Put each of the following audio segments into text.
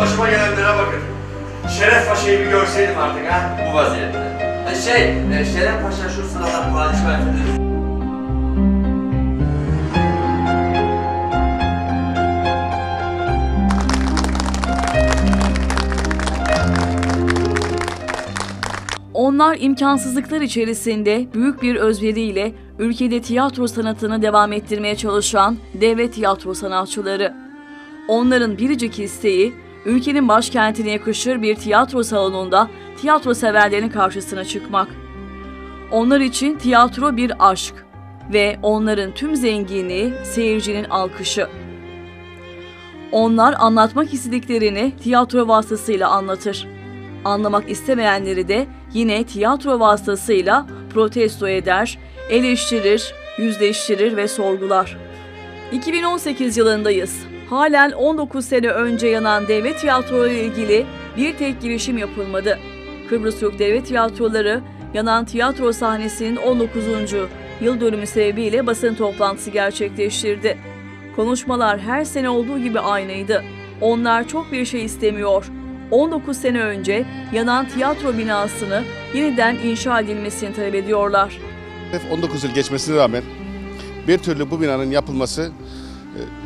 başıma gelenlere bakın. Şeref Paşa'yı bir görseydim artık ha. Bu vaziyette. Ha şey, e, Şeref Paşa şu sırada padişah efendimiz Onlar imkansızlıklar içerisinde büyük bir özveriyle ülkede tiyatro sanatını devam ettirmeye çalışan devlet tiyatro sanatçıları. Onların biricik isteği ülkenin başkentine yakışır bir tiyatro salonunda tiyatro severlerin karşısına çıkmak. Onlar için tiyatro bir aşk ve onların tüm zenginliği seyircinin alkışı. Onlar anlatmak istediklerini tiyatro vasıtasıyla anlatır. Anlamak istemeyenleri de yine tiyatro vasıtasıyla protesto eder, eleştirir, yüzleştirir ve sorgular. 2018 yılındayız. Halen 19 sene önce yanan devlet tiyatroları ile ilgili bir tek girişim yapılmadı. Kıbrıs Türk Devlet Tiyatroları yanan tiyatro sahnesinin 19. yıl dönümü sebebiyle basın toplantısı gerçekleştirdi. Konuşmalar her sene olduğu gibi aynıydı. Onlar çok bir şey istemiyor. 19 sene önce yanan tiyatro binasını yeniden inşa edilmesini talep ediyorlar. 19 yıl geçmesine rağmen bir türlü bu binanın yapılması e,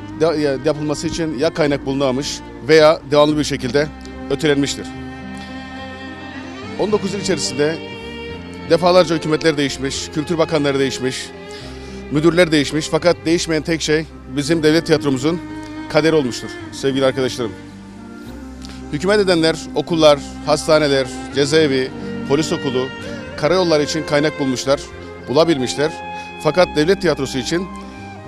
yapılması için ya kaynak bulunamamış veya devamlı bir şekilde ötelenmiştir. 19 yıl içerisinde defalarca hükümetler değişmiş, kültür bakanları değişmiş, müdürler değişmiş fakat değişmeyen tek şey bizim devlet tiyatromuzun kaderi olmuştur sevgili arkadaşlarım. Hükümet edenler okullar, hastaneler, cezaevi, polis okulu, karayolları için kaynak bulmuşlar, bulabilmişler. Fakat devlet tiyatrosu için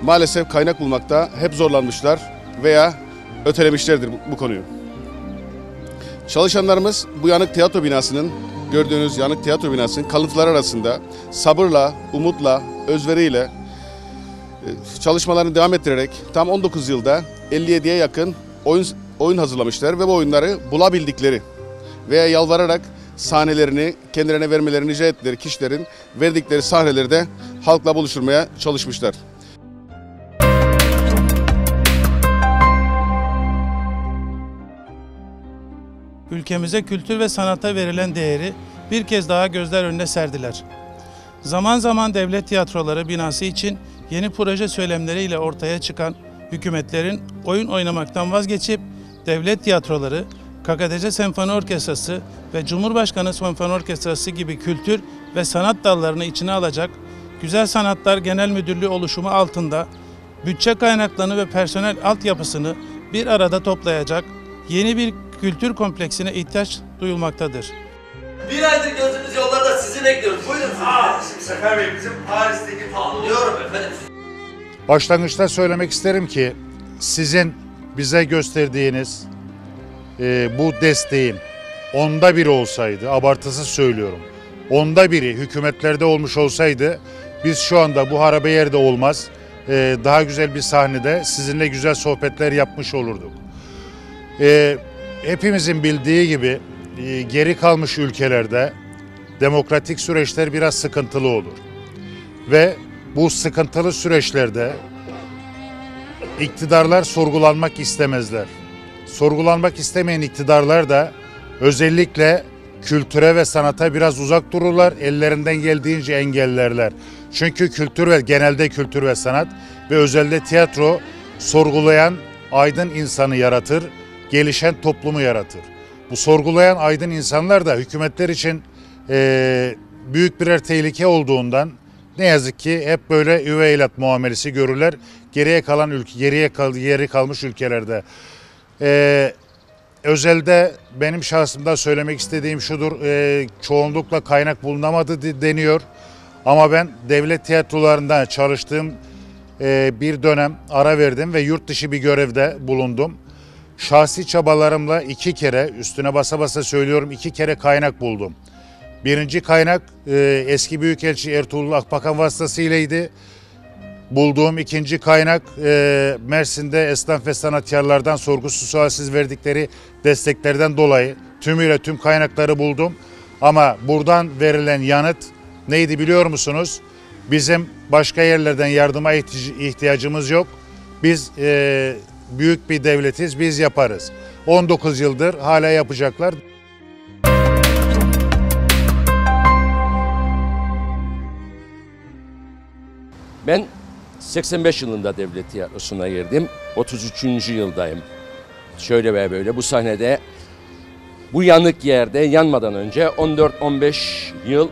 maalesef kaynak bulmakta hep zorlanmışlar veya ötelemişlerdir bu, bu konuyu. Çalışanlarımız bu yanık tiyatro binasının, gördüğünüz yanık tiyatro binasının kalıntıları arasında sabırla, umutla, özveriyle e, çalışmalarını devam ettirerek tam 19 yılda 57'ye yakın oyun oyun hazırlamışlar ve bu oyunları bulabildikleri veya yalvararak sahnelerini kendilerine vermelerini rica ettikleri kişilerin verdikleri sahneleri de halkla buluşturmaya çalışmışlar. Ülkemize kültür ve sanata verilen değeri bir kez daha gözler önüne serdiler. Zaman zaman devlet tiyatroları binası için yeni proje söylemleriyle ortaya çıkan hükümetlerin oyun oynamaktan vazgeçip devlet tiyatroları, KKTC Senfoni Orkestrası ve Cumhurbaşkanı Senfoni Orkestrası gibi kültür ve sanat dallarını içine alacak Güzel Sanatlar Genel Müdürlüğü oluşumu altında bütçe kaynaklarını ve personel altyapısını bir arada toplayacak yeni bir kültür kompleksine ihtiyaç duyulmaktadır. Bir aydır gözümüz yollarda sizi bekliyoruz. Buyurun siz. Aa, şimdi Sefer Bey bizim Paris'teki. Anlıyorum efendim. Başlangıçta söylemek isterim ki sizin bize gösterdiğiniz e, bu desteğin onda biri olsaydı, abartısı söylüyorum, onda biri hükümetlerde olmuş olsaydı biz şu anda bu harabe yerde olmaz, e, daha güzel bir sahnede sizinle güzel sohbetler yapmış olurduk. E, hepimizin bildiği gibi e, geri kalmış ülkelerde demokratik süreçler biraz sıkıntılı olur. Ve bu sıkıntılı süreçlerde iktidarlar sorgulanmak istemezler. Sorgulanmak istemeyen iktidarlar da özellikle kültüre ve sanata biraz uzak dururlar, ellerinden geldiğince engellerler. Çünkü kültür ve genelde kültür ve sanat ve özelde tiyatro sorgulayan aydın insanı yaratır, gelişen toplumu yaratır. Bu sorgulayan aydın insanlar da hükümetler için eee, büyük birer tehlike olduğundan ne yazık ki hep böyle üvey evlat muamelesi görürler. Geriye kalan ülke, geriye kal, geri kalmış ülkelerde. Ee, özelde benim şahsımda söylemek istediğim şudur. ee, çoğunlukla kaynak bulunamadı de- deniyor. Ama ben devlet tiyatrolarında çalıştığım ee, bir dönem ara verdim ve yurt dışı bir görevde bulundum. Şahsi çabalarımla iki kere üstüne basa basa söylüyorum iki kere kaynak buldum. Birinci kaynak e, eski Büyükelçi Ertuğrul Akbakan vasıtasıylaydı. Bulduğum ikinci kaynak e, Mersin'de esnaf ve sanatkarlardan sorgusuz sualsiz verdikleri desteklerden dolayı tümüyle tüm kaynakları buldum. Ama buradan verilen yanıt neydi biliyor musunuz? Bizim başka yerlerden yardıma ihtiyac- ihtiyacımız yok. Biz e, büyük bir devletiz, biz yaparız. 19 yıldır hala yapacaklar. Ben 85 yılında devlet tiyatrosuna girdim. 33. yıldayım. Şöyle ve böyle bu sahnede bu yanık yerde yanmadan önce 14-15 yıl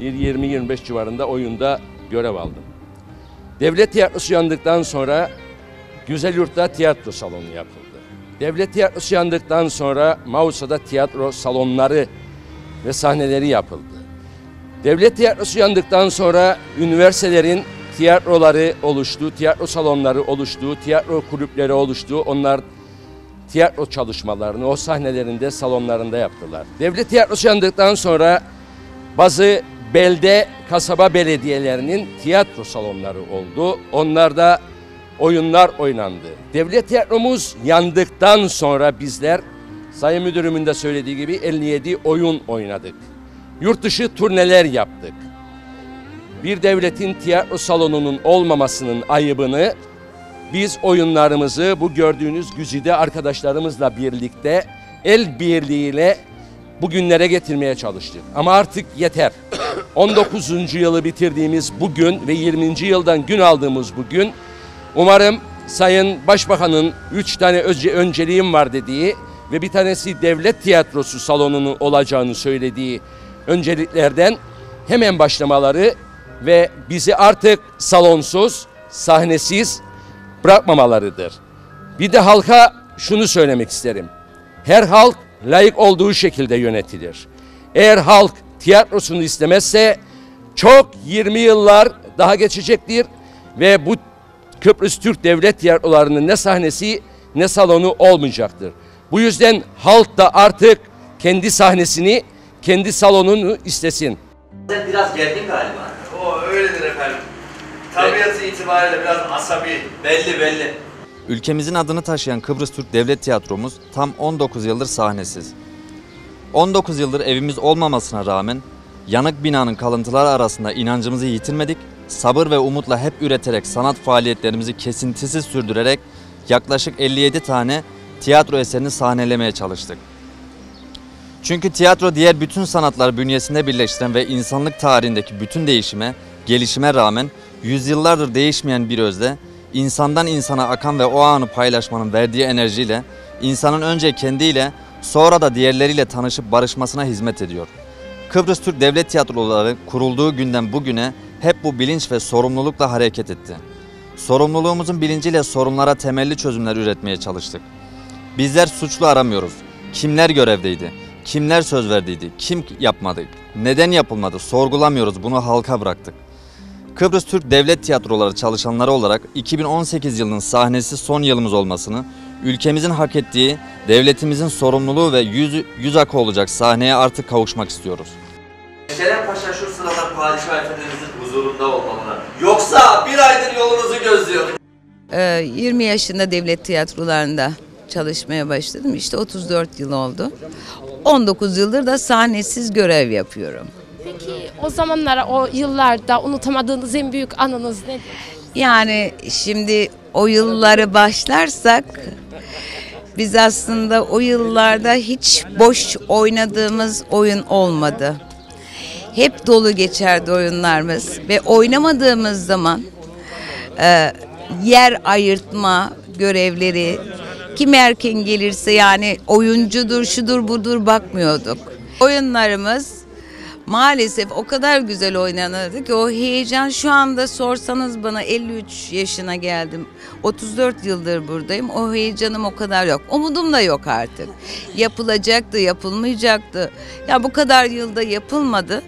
bir 20-25 civarında oyunda görev aldım. Devlet tiyatrosu yandıktan sonra Güzelyurt'ta tiyatro salonu yapıldı. Devlet tiyatrosu yandıktan sonra Mausa'da tiyatro salonları ve sahneleri yapıldı. Devlet tiyatrosu yandıktan sonra üniversitelerin tiyatroları oluştu, tiyatro salonları oluştu, tiyatro kulüpleri oluştu. Onlar tiyatro çalışmalarını o sahnelerinde, salonlarında yaptılar. Devlet tiyatrosu yandıktan sonra bazı belde, kasaba belediyelerinin tiyatro salonları oldu. Onlarda oyunlar oynandı. Devlet tiyatromuz yandıktan sonra bizler Sayın Müdürümün de söylediği gibi 57 oyun oynadık. Yurt dışı turneler yaptık. Bir devletin tiyatro salonunun olmamasının ayıbını biz oyunlarımızı bu gördüğünüz güzide arkadaşlarımızla birlikte el birliğiyle bugünlere getirmeye çalıştık. Ama artık yeter. 19. yılı bitirdiğimiz bugün ve 20. yıldan gün aldığımız bugün umarım Sayın Başbakan'ın 3 tane önce, önceliğim var dediği ve bir tanesi devlet tiyatrosu salonunun olacağını söylediği önceliklerden hemen başlamaları ve bizi artık salonsuz, sahnesiz bırakmamalarıdır. Bir de halka şunu söylemek isterim. Her halk layık olduğu şekilde yönetilir. Eğer halk tiyatrosunu istemezse çok 20 yıllar daha geçecektir ve bu Kıbrıs Türk Devlet Tiyatrolarının ne sahnesi ne salonu olmayacaktır. Bu yüzden halk da artık kendi sahnesini, kendi salonunu istesin. Sen biraz gergin galiba. O öyledir efendim. Tabiatı itibariyle biraz asabi. Belli belli. Ülkemizin adını taşıyan Kıbrıs Türk Devlet Tiyatromuz tam 19 yıldır sahnesiz. 19 yıldır evimiz olmamasına rağmen yanık binanın kalıntıları arasında inancımızı yitirmedik, sabır ve umutla hep üreterek sanat faaliyetlerimizi kesintisiz sürdürerek yaklaşık 57 tane tiyatro eserini sahnelemeye çalıştık. Çünkü tiyatro diğer bütün sanatlar bünyesinde birleştiren ve insanlık tarihindeki bütün değişime, gelişime rağmen yüzyıllardır değişmeyen bir özde, insandan insana akan ve o anı paylaşmanın verdiği enerjiyle, insanın önce kendiyle sonra da diğerleriyle tanışıp barışmasına hizmet ediyor. Kıbrıs Türk Devlet Tiyatroları kurulduğu günden bugüne hep bu bilinç ve sorumlulukla hareket etti. Sorumluluğumuzun bilinciyle sorunlara temelli çözümler üretmeye çalıştık. Bizler suçlu aramıyoruz. Kimler görevdeydi? Kimler söz verdiydi? Kim yapmadı? Neden yapılmadı? Sorgulamıyoruz. Bunu halka bıraktık. Kıbrıs Türk Devlet Tiyatroları çalışanları olarak 2018 yılının sahnesi son yılımız olmasını, ülkemizin hak ettiği, devletimizin sorumluluğu ve yüz, yüz akı olacak sahneye artık kavuşmak istiyoruz. Şeref Paşa şu sırada Padişah Efendimizin huzurunda olmalı. Yoksa bir aydır yolunuzu gözlüyor. Ee, 20 yaşında devlet tiyatrolarında çalışmaya başladım. İşte 34 yıl oldu. 19 yıldır da sahnesiz görev yapıyorum. Peki o zamanlara, o yıllarda unutamadığınız en büyük anınız nedir? Yani şimdi o yılları başlarsak biz aslında o yıllarda hiç boş oynadığımız oyun olmadı. Hep dolu geçerdi oyunlarımız ve oynamadığımız zaman e, yer ayırtma görevleri kim erken gelirse yani oyuncudur şudur budur bakmıyorduk. Oyunlarımız maalesef o kadar güzel oynanırdı ki o heyecan şu anda sorsanız bana 53 yaşına geldim. 34 yıldır buradayım. O heyecanım o kadar yok. Umudum da yok artık. Yapılacaktı, yapılmayacaktı. Ya bu kadar yılda yapılmadı.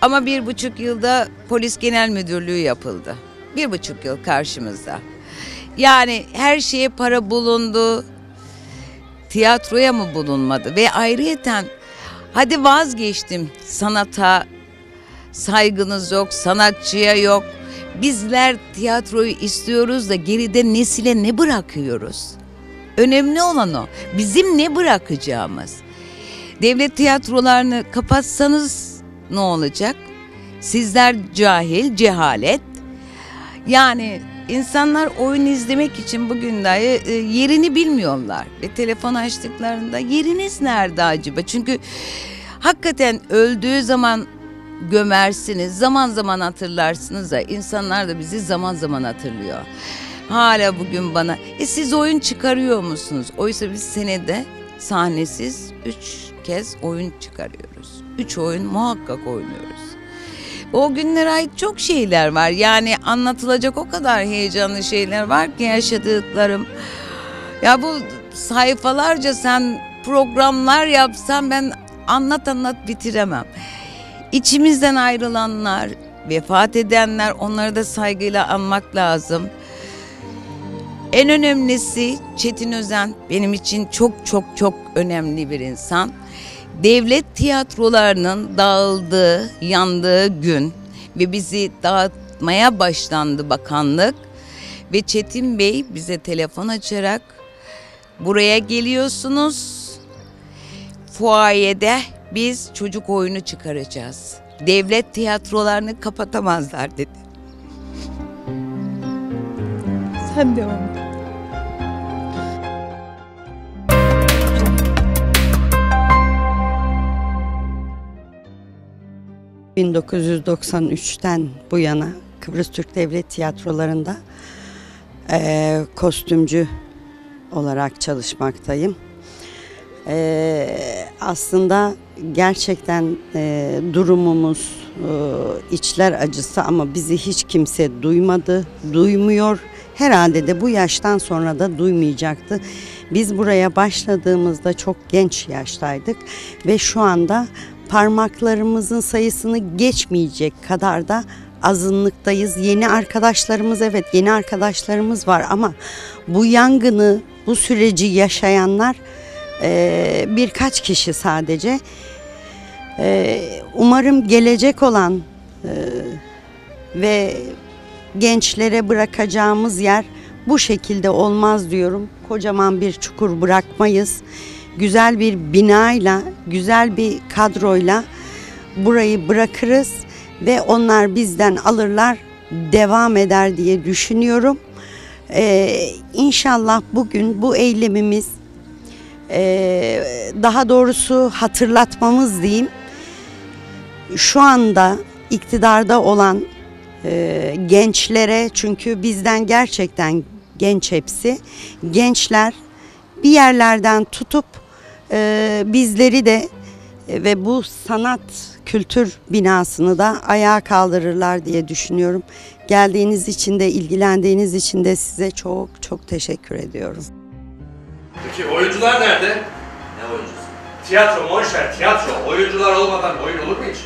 Ama bir buçuk yılda polis genel müdürlüğü yapıldı. Bir buçuk yıl karşımızda. Yani her şeye para bulundu. Tiyatroya mı bulunmadı? Ve ayrıyeten hadi vazgeçtim sanata saygınız yok, sanatçıya yok. Bizler tiyatroyu istiyoruz da geride nesile ne bırakıyoruz? Önemli olan o. Bizim ne bırakacağımız. Devlet tiyatrolarını kapatsanız ne olacak? Sizler cahil, cehalet. Yani İnsanlar oyun izlemek için bugün dahi e, yerini bilmiyorlar. Ve telefon açtıklarında yeriniz nerede acaba? Çünkü hakikaten öldüğü zaman gömersiniz. Zaman zaman hatırlarsınız da insanlar da bizi zaman zaman hatırlıyor. Hala bugün bana e siz oyun çıkarıyor musunuz? Oysa biz senede sahnesiz üç kez oyun çıkarıyoruz. Üç oyun muhakkak oynuyoruz. O günlere ait çok şeyler var. Yani anlatılacak o kadar heyecanlı şeyler var ki yaşadıklarım. Ya bu sayfalarca sen programlar yapsan ben anlat anlat bitiremem. İçimizden ayrılanlar, vefat edenler onları da saygıyla anmak lazım. En önemlisi Çetin Özen benim için çok çok çok önemli bir insan. Devlet tiyatrolarının dağıldığı, yandığı gün ve bizi dağıtmaya başlandı bakanlık ve Çetin Bey bize telefon açarak buraya geliyorsunuz. Fuayede biz çocuk oyunu çıkaracağız. Devlet tiyatrolarını kapatamazlar dedi. Sen devam et. 1993'ten bu yana Kıbrıs Türk Devlet Tiyatroları'nda eee, kostümcü olarak çalışmaktayım. Eee, aslında gerçekten eee, durumumuz eee, içler acısı ama bizi hiç kimse duymadı, duymuyor. Herhalde de bu yaştan sonra da duymayacaktı. Biz buraya başladığımızda çok genç yaştaydık ve şu anda parmaklarımızın sayısını geçmeyecek kadar da azınlıktayız. Yeni arkadaşlarımız evet yeni arkadaşlarımız var ama bu yangını, bu süreci yaşayanlar eee, birkaç kişi sadece. Eee, umarım gelecek olan eee, ve gençlere bırakacağımız yer bu şekilde olmaz diyorum. Kocaman bir çukur bırakmayız. Güzel bir binayla, güzel bir kadroyla burayı bırakırız ve onlar bizden alırlar, devam eder diye düşünüyorum. Ee, inşallah bugün bu eylemimiz ee, daha doğrusu hatırlatmamız diyeyim. Şu anda iktidarda olan e, gençlere çünkü bizden gerçekten genç hepsi gençler bir yerlerden tutup e, bizleri de e, ve bu sanat kültür binasını da ayağa kaldırırlar diye düşünüyorum. Geldiğiniz için de ilgilendiğiniz için de size çok çok teşekkür ediyorum. Peki oyuncular nerede? Ne oyuncusu? Tiyatro, monşer, tiyatro. Oyuncular olmadan oyun olur mu hiç?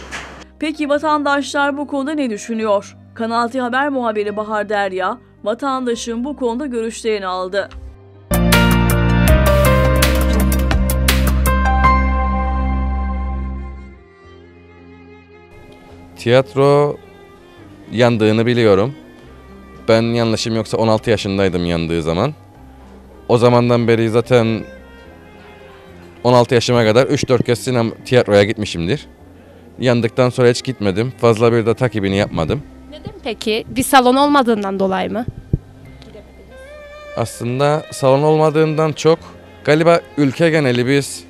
Peki vatandaşlar bu konuda ne düşünüyor? Kanal T Haber muhabiri Bahar Derya, vatandaşın bu konuda görüşlerini aldı. Tiyatro yandığını biliyorum. Ben yanlışım yoksa 16 yaşındaydım yandığı zaman. O zamandan beri zaten 16 yaşıma kadar 3-4 kez sinem tiyatroya gitmişimdir. Yandıktan sonra hiç gitmedim. Fazla bir de takibini yapmadım. Neden peki? Bir salon olmadığından dolayı mı? Aslında salon olmadığından çok galiba ülke geneli biz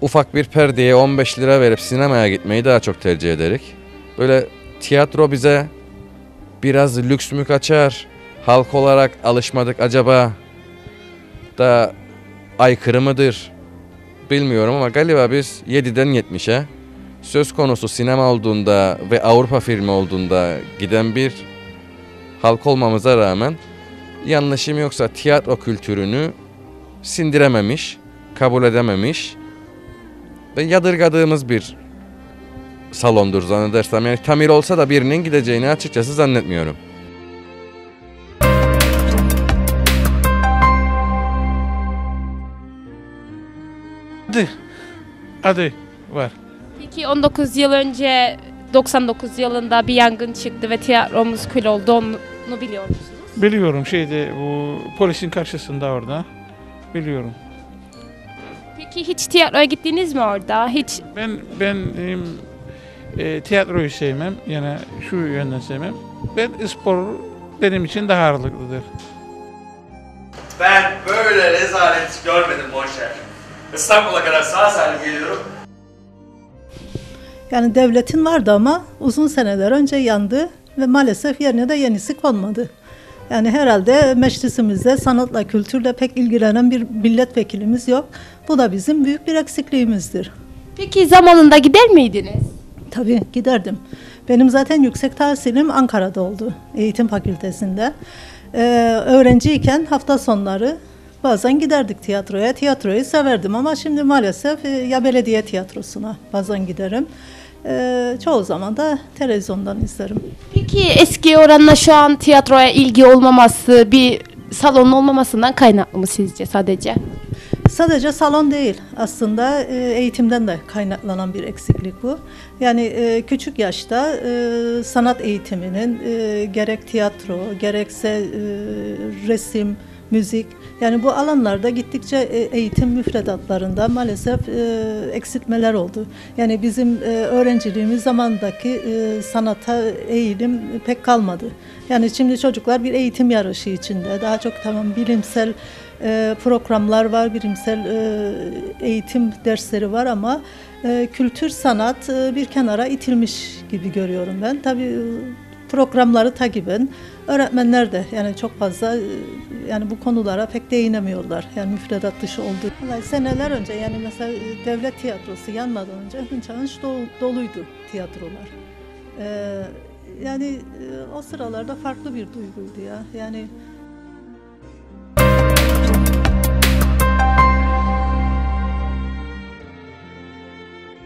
ufak bir perdeye 15 lira verip sinemaya gitmeyi daha çok tercih ederik. Böyle tiyatro bize biraz lüks mü kaçar? Halk olarak alışmadık acaba da aykırı mıdır? Bilmiyorum ama galiba biz 7'den 70'e söz konusu sinema olduğunda ve Avrupa filmi olduğunda giden bir halk olmamıza rağmen yanlışım yoksa tiyatro kültürünü sindirememiş, kabul edememiş yadırgadığımız bir salondur zannedersem. Yani tamir olsa da birinin gideceğini açıkçası zannetmiyorum. Adı, adı var. Peki 19 yıl önce 99 yılında bir yangın çıktı ve tiyatromuz kül oldu. Onu biliyor musunuz? Biliyorum şeyde bu polisin karşısında orada. Biliyorum. Peki hiç tiyatroya gittiniz mi orada? Hiç Ben ben em, e, tiyatroyu sevmem. Yani şu yönden sevmem. Ben spor benim için daha ağırlıklıdır. Ben böyle rezalet görmedim Monşer. İstanbul'a kadar sağ salim geliyorum. Yani devletin vardı ama uzun seneler önce yandı ve maalesef yerine de yenisi konmadı. Yani herhalde meclisimizde sanatla, kültürle pek ilgilenen bir milletvekilimiz yok. Bu da bizim büyük bir eksikliğimizdir. Peki zamanında gider miydiniz? Tabii giderdim. Benim zaten yüksek tahsilim Ankara'da oldu, eğitim fakültesinde. Ee, öğrenciyken hafta sonları bazen giderdik tiyatroya. Tiyatroyu severdim ama şimdi maalesef e, ya belediye tiyatrosuna bazen giderim. Ee, çoğu zaman da televizyondan izlerim. Peki eski oranla şu an tiyatroya ilgi olmaması bir salonun olmamasından kaynaklı mı sizce sadece? Sadece salon değil aslında e, eğitimden de kaynaklanan bir eksiklik bu. Yani e, küçük yaşta e, sanat eğitiminin e, gerek tiyatro gerekse e, resim, müzik yani bu alanlarda gittikçe e, eğitim müfredatlarında maalesef e, eksiltmeler oldu. Yani bizim e, öğrenciliğimiz zamandaki sanata eğilim pek kalmadı. Yani şimdi çocuklar bir eğitim yarışı içinde daha çok tamam bilimsel programlar var, bilimsel eğitim dersleri var ama kültür sanat bir kenara itilmiş gibi görüyorum ben. Tabii programları takiben öğretmenler de yani çok fazla e, yani bu konulara pek değinemiyorlar. Yani müfredat dışı oldu. Vallahi seneler önce yani mesela e, devlet tiyatrosu yanmadan önce hınç hınç dolu- doluydu tiyatrolar. E, yani e, o sıralarda farklı bir duyguydu ya. Yani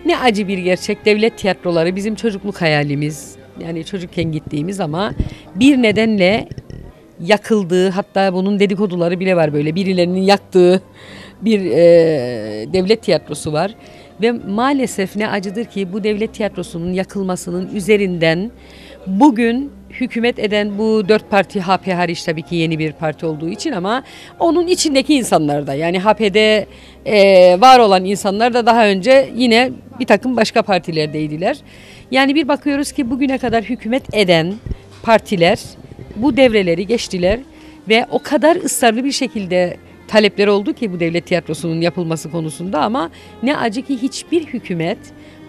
Ne acı bir gerçek. Devlet tiyatroları bizim çocukluk hayalimiz. Yani çocukken gittiğimiz ama bir nedenle yakıldığı hatta bunun dedikoduları bile var böyle birilerinin yaktığı bir e, devlet tiyatrosu var. Ve maalesef ne acıdır ki bu devlet tiyatrosunun yakılmasının üzerinden bugün hükümet eden bu dört parti HP hariç tabii ki yeni bir parti olduğu için ama onun içindeki insanlar da yani HP'de e, var olan insanlar da daha önce yine bir takım başka partilerdeydiler. Yani bir bakıyoruz ki bugüne kadar hükümet eden partiler bu devreleri geçtiler ve o kadar ısrarlı bir şekilde talepler oldu ki bu devlet tiyatrosunun yapılması konusunda ama ne acı ki hiçbir hükümet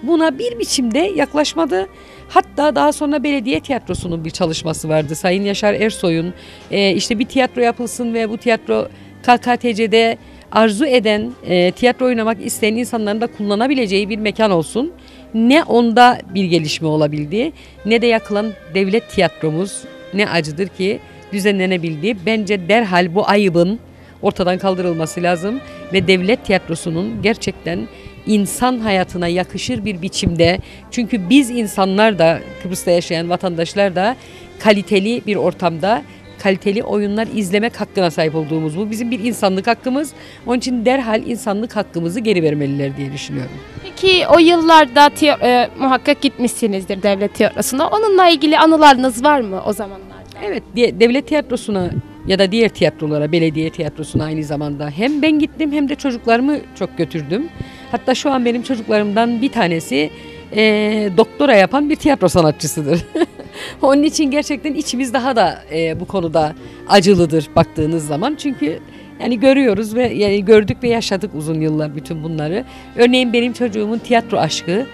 buna bir biçimde yaklaşmadı. Hatta daha sonra belediye tiyatrosunun bir çalışması vardı. Sayın Yaşar Ersoy'un e, işte bir tiyatro yapılsın ve bu tiyatro KKTC'de arzu eden, e, tiyatro oynamak isteyen insanların da kullanabileceği bir mekan olsun. Ne onda bir gelişme olabildi ne de yakılan devlet tiyatromuz ne acıdır ki düzenlenebildi. Bence derhal bu ayıbın ortadan kaldırılması lazım ve devlet tiyatrosunun gerçekten insan hayatına yakışır bir biçimde çünkü biz insanlar da Kıbrıs'ta yaşayan vatandaşlar da kaliteli bir ortamda kaliteli oyunlar izlemek hakkına sahip olduğumuz bu bizim bir insanlık hakkımız. Onun için derhal insanlık hakkımızı geri vermeliler diye düşünüyorum. Peki o yıllarda e, muhakkak gitmişsinizdir devlet tiyatrosuna. Onunla ilgili anılarınız var mı o zamanlarda? Evet, devlet tiyatrosuna ya da diğer tiyatrolara, belediye tiyatrosuna aynı zamanda hem ben gittim hem de çocuklarımı çok götürdüm. Hatta şu an benim çocuklarımdan bir tanesi eee, doktora yapan bir tiyatro sanatçısıdır. Onun için gerçekten içimiz daha da eee, bu konuda acılıdır baktığınız zaman. Çünkü yani görüyoruz ve yani gördük ve yaşadık uzun yıllar bütün bunları. Örneğin benim çocuğumun tiyatro aşkı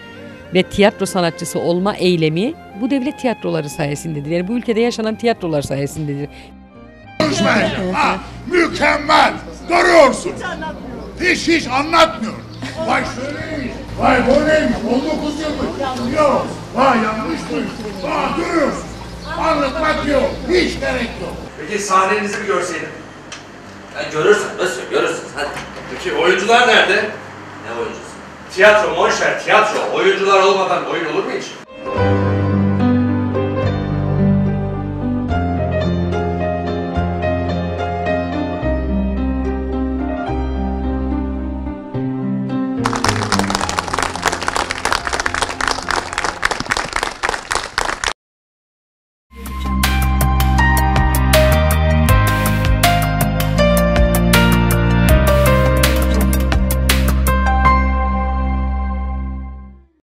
ve tiyatro sanatçısı olma eylemi bu devlet tiyatroları sayesindedir. Yani bu ülkede yaşanan tiyatrolar sayesindedir. Konuşmayın. Ha, mükemmel. Görüyorsun. Hiç hiç anlatmıyor. Vay. Vay böyleymiş. 19 yıllık. Yok. Vay yanlışmış. Vay görüyorsun. Anlatmak yok. Hiç gerek yok. Peki sahnenizi bir görseydim. Ya görürsün, nasıl görürsün hadi. Peki oyuncular nerede? Ne oyuncusu? Tiyatro, Monşer, tiyatro. Oyuncular olmadan oyun olur mu hiç?